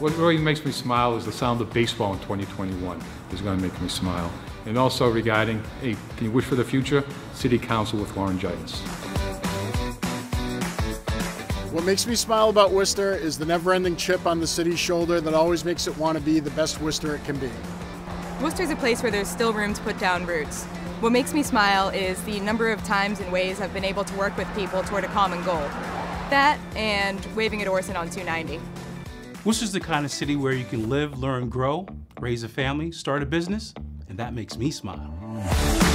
what really makes me smile is the sound of baseball in 2021 is going to make me smile. And also regarding, hey, can you wish for the future? City Council with laryngitis. What makes me smile about Worcester is the never-ending chip on the city's shoulder that always makes it want to be the best Worcester it can be. Worcester's a place where there's still room to put down roots. What makes me smile is the number of times and ways I've been able to work with people toward a common goal. That and waving at Orson on 290. Worcester's the kind of city where you can live, learn, grow, raise a family, start a business, and that makes me smile.